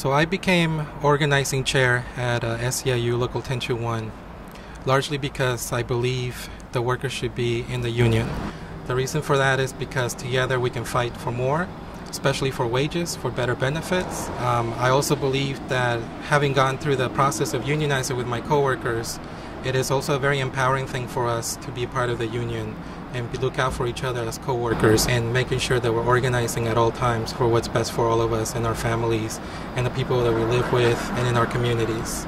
So I became organizing chair at uh, SEIU Local 1021, largely because I believe the workers should be in the union. The reason for that is because together we can fight for more, especially for wages, for better benefits. Um, I also believe that having gone through the process of unionizing with my coworkers, it is also a very empowering thing for us to be part of the union and look out for each other as co-workers and making sure that we're organizing at all times for what's best for all of us and our families and the people that we live with and in our communities.